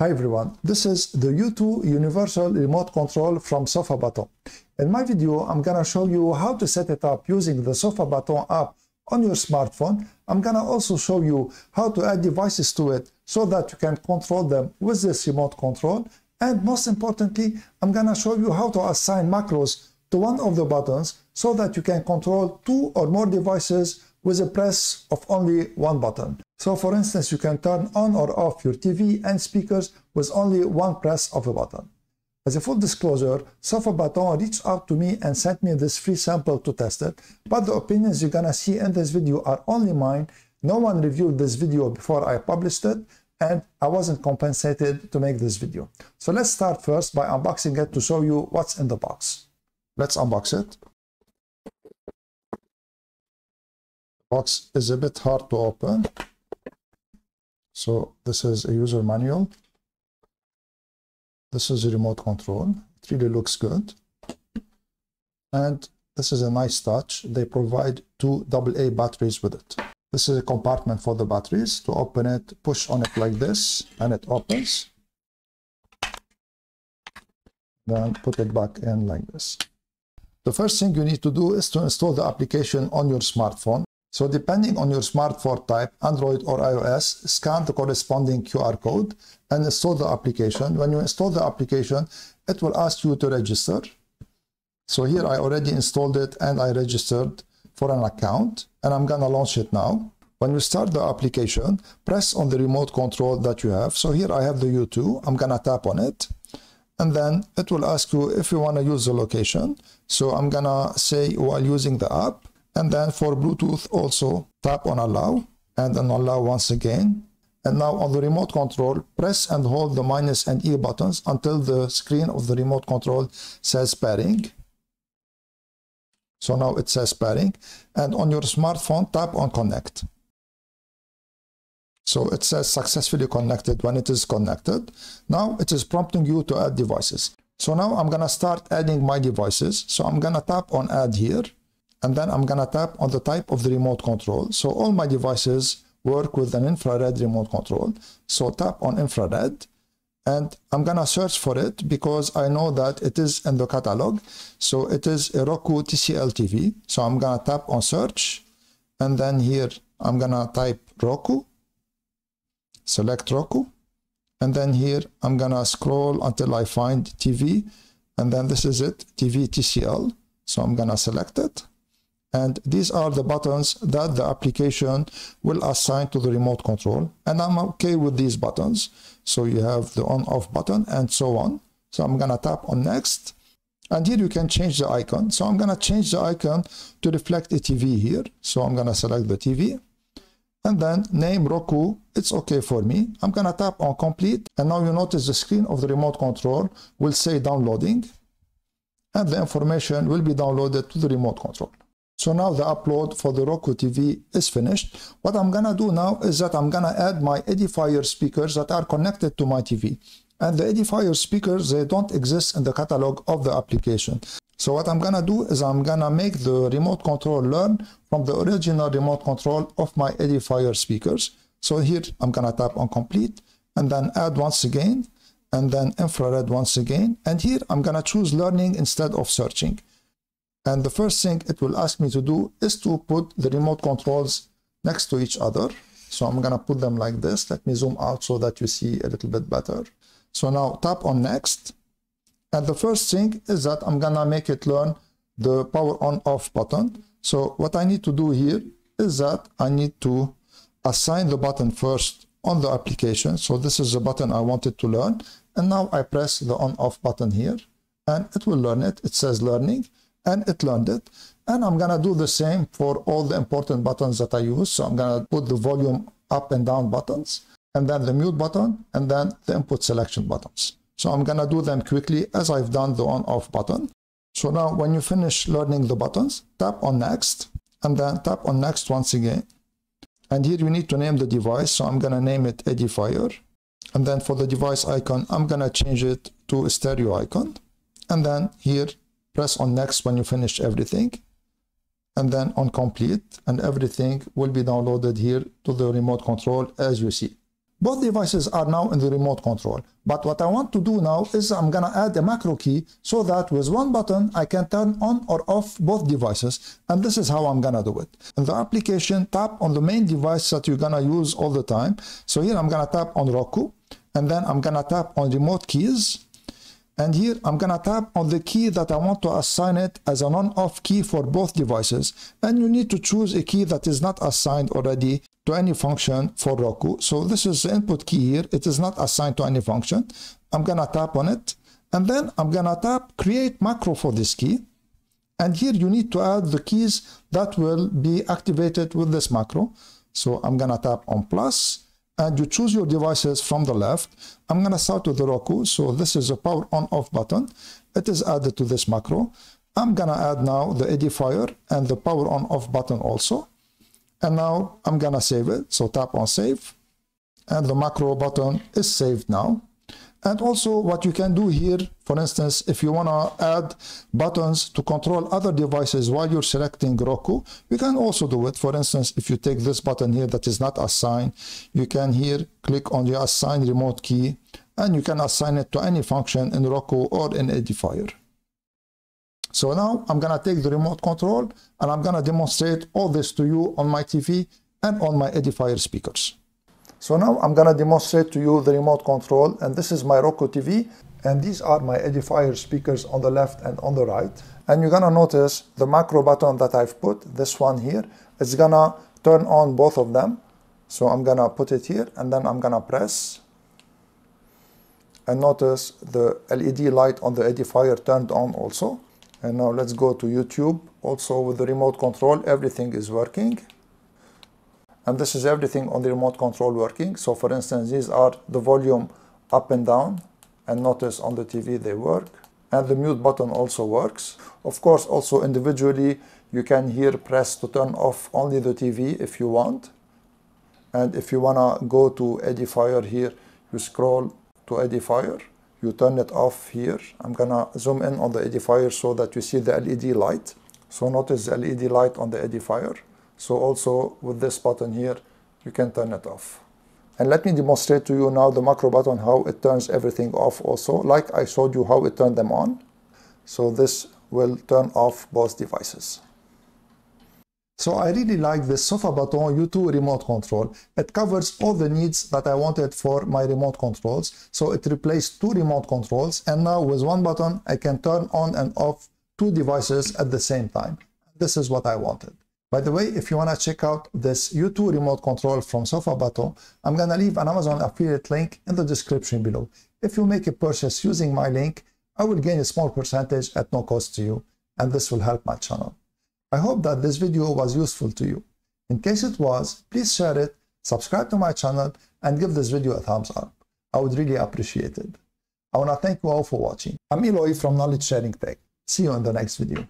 Hi everyone, this is the U2 Universal Remote Control from Sofabaton. In my video, I'm gonna show you how to set it up using the Sofabaton app on your smartphone. I'm gonna also show you how to add devices to it so that you can control them with this remote control. And most importantly, I'm gonna show you how to assign macros to one of the buttons so that you can control two or more devices with a press of only one button. So for instance, you can turn on or off your TV and speakers with only one press of a button. As a full disclosure, Sofabaton reached out to me and sent me this free sample to test it, but the opinions you're gonna see in this video are only mine. No one reviewed this video before I published it, and I wasn't compensated to make this video. So let's start first by unboxing it to show you what's in the box. Let's unbox it. The box is a bit hard to open. So this is a user manual. This is a remote control. It really looks good. And this is a nice touch. They provide two AA batteries with it. This is a compartment for the batteries. To open it, push on it like this and it opens. Then put it back in like this. The first thing you need to do is to install the application on your smartphone. So depending on your smartphone type, Android or iOS, scan the corresponding QR code and install the application. When you install the application, it will ask you to register. So here I already installed it and I registered for an account and I'm gonna launch it now. When you start the application, press on the remote control that you have. So here I have the U2, I'm gonna tap on it and then it will ask you if you wanna use the location. So I'm gonna say while using the app, and then for Bluetooth also tap on allow and then allow once again. And now on the remote control, press and hold the minus and E buttons until the screen of the remote control says pairing. So now it says pairing. And on your smartphone, tap on connect. So it says successfully connected when it is connected. Now it is prompting you to add devices. So now I'm going to start adding my devices. So I'm going to tap on add here and then I'm gonna tap on the type of the remote control. So all my devices work with an infrared remote control. So tap on infrared and I'm gonna search for it because I know that it is in the catalog. So it is a Roku TCL TV. So I'm gonna tap on search and then here I'm gonna type Roku, select Roku, and then here I'm gonna scroll until I find TV and then this is it, TV TCL. So I'm gonna select it and these are the buttons that the application will assign to the remote control. And I'm okay with these buttons. So you have the on off button and so on. So I'm gonna tap on next. And here you can change the icon. So I'm gonna change the icon to reflect a TV here. So I'm gonna select the TV and then name Roku. It's okay for me. I'm gonna tap on complete. And now you notice the screen of the remote control will say downloading. And the information will be downloaded to the remote control so now the upload for the Roku TV is finished. What I'm gonna do now is that I'm gonna add my Edifier speakers that are connected to my TV. And the Edifier speakers, they don't exist in the catalog of the application. So what I'm gonna do is I'm gonna make the remote control learn from the original remote control of my Edifier speakers. So here I'm gonna tap on complete and then add once again and then infrared once again. And here I'm gonna choose learning instead of searching. And the first thing it will ask me to do is to put the remote controls next to each other. So I'm to put them like this. Let me zoom out so that you see a little bit better. So now tap on next. And the first thing is that I'm to make it learn the power on off button. So what I need to do here is that I need to assign the button first on the application. So this is the button I wanted to learn. And now I press the on off button here and it will learn it. It says learning and it learned it. And I'm to do the same for all the important buttons that I use. So I'm to put the volume up and down buttons, and then the mute button, and then the input selection buttons. So I'm to do them quickly as I've done the on-off button. So now when you finish learning the buttons, tap on next, and then tap on next once again. And here you need to name the device. So I'm to name it Edifier. And then for the device icon, I'm to change it to a stereo icon. And then here press on next when you finish everything and then on complete and everything will be downloaded here to the remote control as you see both devices are now in the remote control. But what I want to do now is I'm gonna add a macro key so that with one button, I can turn on or off both devices. And this is how I'm gonna do it. In the application, tap on the main device that you're gonna use all the time. So here I'm gonna tap on Roku, and then I'm gonna tap on remote keys. And here I'm gonna tap on the key that I want to assign it as an on-off key for both devices. And you need to choose a key that is not assigned already to any function for Roku. So this is the input key here. It is not assigned to any function. I'm gonna tap on it. And then I'm gonna tap create macro for this key. And here you need to add the keys that will be activated with this macro. So I'm gonna tap on plus and you choose your devices from the left. I'm going to start with the Roku. So this is a power on off button. It is added to this macro. I'm going to add now the edifier and the power on off button also. And now I'm going to save it. So tap on save and the macro button is saved now. And also what you can do here, for instance, if you want to add buttons to control other devices while you're selecting Roku, you can also do it. For instance, if you take this button here that is not assigned, you can here click on the assign remote key and you can assign it to any function in Roku or in Edifier. So now I'm going to take the remote control and I'm going to demonstrate all this to you on my TV and on my Edifier speakers. So now I'm gonna demonstrate to you the remote control and this is my Roku TV and these are my edifier speakers on the left and on the right. And you're gonna notice the macro button that I've put, this one here, it's gonna turn on both of them. So I'm gonna put it here and then I'm gonna press and notice the LED light on the edifier turned on also. And now let's go to YouTube. Also with the remote control, everything is working and this is everything on the remote control working. So for instance these are the volume up and down. And notice on the TV they work. And the mute button also works. Of course also individually you can here press to turn off only the TV if you want. And if you wanna go to edifier here you scroll to edifier. You turn it off here. I'm gonna zoom in on the edifier so that you see the LED light. So notice the LED light on the edifier so also with this button here, you can turn it off. And let me demonstrate to you now the macro button, how it turns everything off also, like I showed you how it turned them on. So this will turn off both devices. So I really like this Sofabaton U2 remote control. It covers all the needs that I wanted for my remote controls. So it replaced two remote controls and now with one button I can turn on and off two devices at the same time. This is what I wanted. By the way, if you want to check out this U2 remote control from Sofabaton, I'm going to leave an Amazon affiliate link in the description below. If you make a purchase using my link, I will gain a small percentage at no cost to you, and this will help my channel. I hope that this video was useful to you. In case it was, please share it, subscribe to my channel, and give this video a thumbs up. I would really appreciate it. I want to thank you all for watching. I'm Eloy from Knowledge Sharing Tech. See you in the next video.